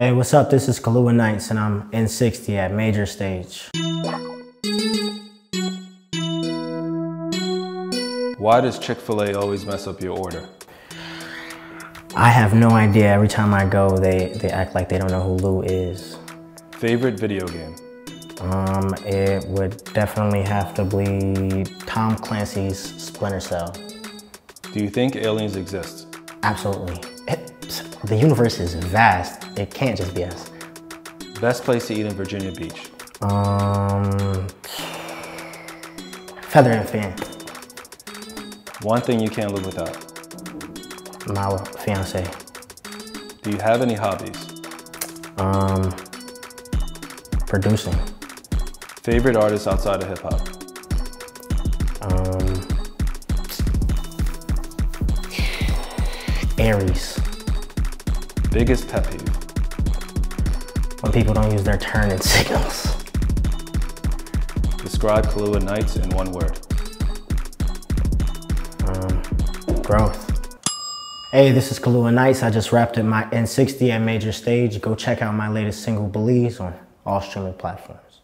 Hey, what's up? This is Killua Nights, and I'm in60 at Major Stage. Why does Chick fil A always mess up your order? I have no idea. Every time I go, they, they act like they don't know who Lou is. Favorite video game? Um, it would definitely have to be Tom Clancy's Splinter Cell. Do you think aliens exist? Absolutely. The universe is vast. It can't just be us. Best place to eat in Virginia Beach? Um, Feather and Fin, One thing you can't live without? my fiance. Do you have any hobbies? Um, producing. Favorite artist outside of hip hop? Um, Aries. Biggest pet peeve? When people don't use their turn in signals. Describe Killua Nights in one word. Um, growth. Hey, this is Killua Nights. I just wrapped up my in60 at Major Stage. Go check out my latest single, Belize, on all streaming platforms.